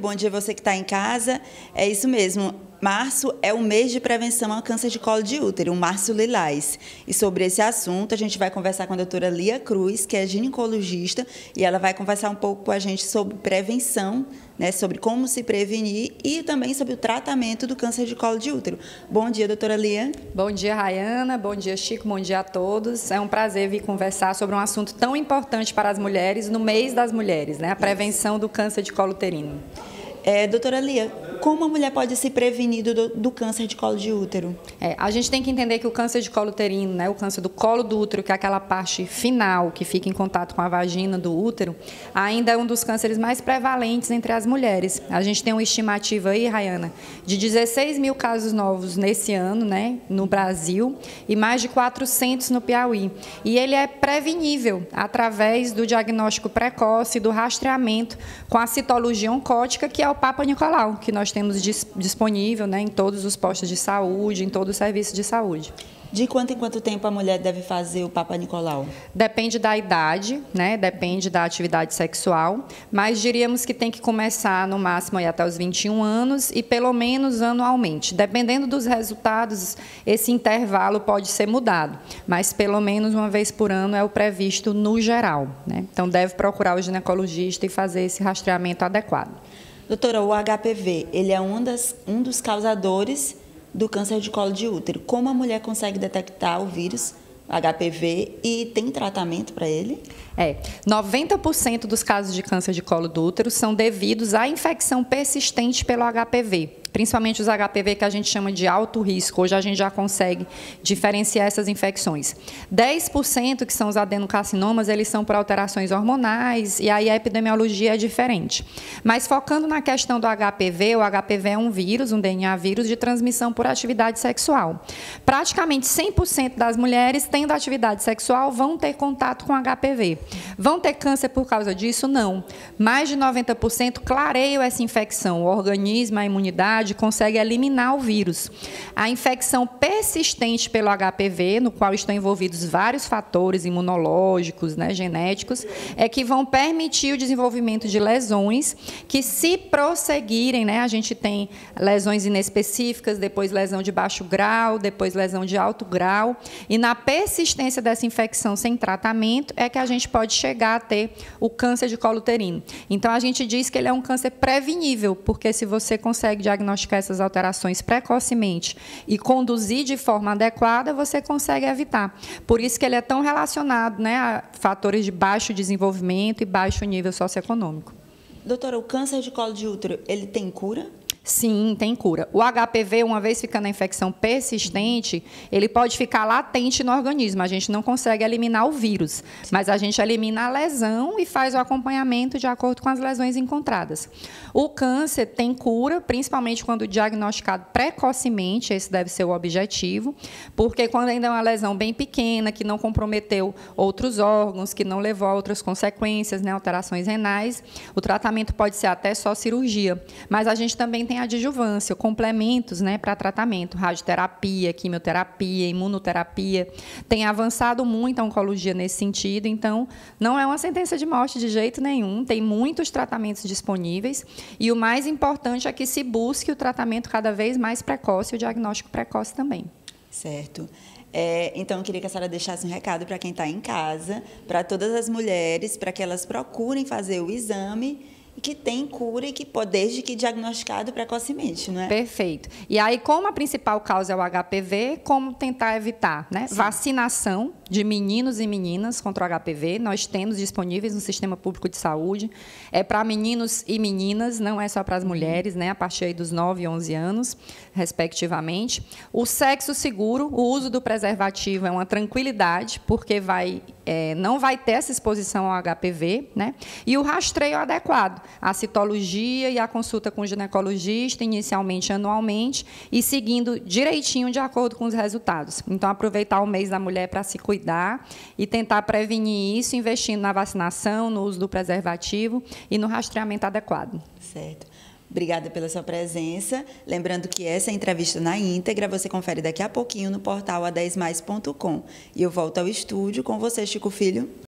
Bom dia você que está em casa. É isso mesmo. Março é o mês de prevenção ao câncer de colo de útero, o Março Lilás. E sobre esse assunto, a gente vai conversar com a doutora Lia Cruz, que é ginecologista, e ela vai conversar um pouco com a gente sobre prevenção, né, sobre como se prevenir e também sobre o tratamento do câncer de colo de útero. Bom dia, doutora Lia. Bom dia, Rayana. Bom dia, Chico. Bom dia a todos. É um prazer vir conversar sobre um assunto tão importante para as mulheres no mês das mulheres, né, a prevenção do câncer de colo uterino. É, doutora Lia, como a mulher pode se prevenir do, do câncer de colo de útero? É, a gente tem que entender que o câncer de colo uterino, né, o câncer do colo do útero, que é aquela parte final que fica em contato com a vagina do útero, ainda é um dos cânceres mais prevalentes entre as mulheres. A gente tem uma estimativa aí, Rayana, de 16 mil casos novos nesse ano, né, no Brasil, e mais de 400 no Piauí. E ele é prevenível através do diagnóstico precoce, do rastreamento com a citologia oncótica, que é o Papa Nicolau, que nós temos disponível né, em todos os postos de saúde, em todo o serviço de saúde. De quanto em quanto tempo a mulher deve fazer o Papa Nicolau? Depende da idade, né? Depende da atividade sexual, mas diríamos que tem que começar no máximo até os 21 anos e pelo menos anualmente. Dependendo dos resultados, esse intervalo pode ser mudado, mas pelo menos uma vez por ano é o previsto no geral, né? Então deve procurar o ginecologista e fazer esse rastreamento adequado. Doutora, o HPV, ele é um, das, um dos causadores do câncer de colo de útero. Como a mulher consegue detectar o vírus HPV e tem tratamento para ele? É, 90% dos casos de câncer de colo do útero são devidos à infecção persistente pelo HPV principalmente os HPV que a gente chama de alto risco. Hoje a gente já consegue diferenciar essas infecções. 10% que são os adenocarcinomas, eles são por alterações hormonais e aí a epidemiologia é diferente. Mas focando na questão do HPV, o HPV é um vírus, um DNA vírus de transmissão por atividade sexual. Praticamente 100% das mulheres tendo atividade sexual vão ter contato com HPV. Vão ter câncer por causa disso? Não. Mais de 90% clareiam essa infecção. O organismo, a imunidade, imunidade consegue eliminar o vírus. A infecção persistente pelo HPV, no qual estão envolvidos vários fatores imunológicos, né, genéticos, é que vão permitir o desenvolvimento de lesões que, se prosseguirem, né, a gente tem lesões inespecíficas, depois lesão de baixo grau, depois lesão de alto grau, e na persistência dessa infecção sem tratamento é que a gente pode chegar a ter o câncer de colo uterino. Então, a gente diz que ele é um câncer prevenível, porque se você consegue diagnosticar diagnosticar essas alterações precocemente e conduzir de forma adequada, você consegue evitar. Por isso que ele é tão relacionado né, a fatores de baixo desenvolvimento e baixo nível socioeconômico. Doutora, o câncer de colo de útero, ele tem cura? Sim, tem cura. O HPV, uma vez ficando a infecção persistente, ele pode ficar latente no organismo. A gente não consegue eliminar o vírus, mas a gente elimina a lesão e faz o acompanhamento de acordo com as lesões encontradas. O câncer tem cura, principalmente quando diagnosticado precocemente, esse deve ser o objetivo, porque quando ainda é uma lesão bem pequena, que não comprometeu outros órgãos, que não levou a outras consequências, né, alterações renais, o tratamento pode ser até só cirurgia. Mas a gente também tem adjuvância, complementos né, para tratamento, radioterapia, quimioterapia, imunoterapia. Tem avançado muito a oncologia nesse sentido, então não é uma sentença de morte de jeito nenhum, tem muitos tratamentos disponíveis e o mais importante é que se busque o tratamento cada vez mais precoce, o diagnóstico precoce também. Certo. É, então, eu queria que a senhora deixasse um recado para quem está em casa, para todas as mulheres, para que elas procurem fazer o exame que tem cura e que pode, desde que diagnosticado precocemente, não é? Perfeito. E aí, como a principal causa é o HPV, como tentar evitar, né? Sim. Vacinação de meninos e meninas contra o HPV, nós temos disponíveis no Sistema Público de Saúde. É para meninos e meninas, não é só para as mulheres, né? A partir dos 9 e 11 anos, respectivamente. O sexo seguro, o uso do preservativo é uma tranquilidade, porque vai, é, não vai ter essa exposição ao HPV, né? E o rastreio adequado a citologia e a consulta com o ginecologista, inicialmente anualmente, e seguindo direitinho de acordo com os resultados. Então, aproveitar o mês da mulher para se cuidar e tentar prevenir isso, investindo na vacinação, no uso do preservativo e no rastreamento adequado. Certo. Obrigada pela sua presença. Lembrando que essa entrevista na íntegra você confere daqui a pouquinho no portal a10mais.com. E eu volto ao estúdio com você, Chico Filho.